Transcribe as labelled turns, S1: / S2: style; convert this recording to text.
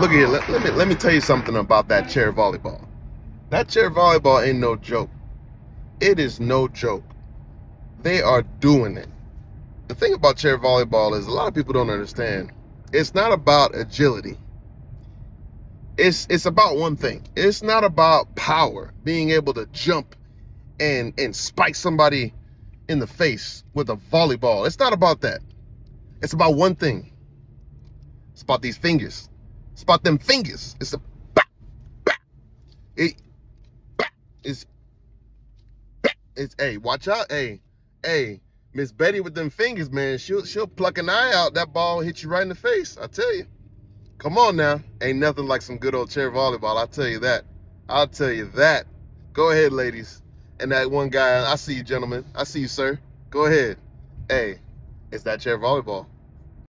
S1: Look here, let, let me let me tell you something about that chair volleyball. That chair volleyball ain't no joke. It is no joke. They are doing it. The thing about chair volleyball is a lot of people don't understand. It's not about agility. It's it's about one thing. It's not about power, being able to jump and and spike somebody in the face with a volleyball. It's not about that. It's about one thing. It's about these fingers. It's about them fingers. It's a. It. It's bah. It's hey, watch out. Hey, hey, Miss Betty with them fingers, man. She'll she'll pluck an eye out. That ball hit you right in the face. I tell you. Come on now. Ain't nothing like some good old chair volleyball. I'll tell you that. I'll tell you that. Go ahead, ladies. And that one guy, I see you, gentlemen. I see you, sir. Go ahead. Hey, it's that chair volleyball.